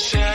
shine.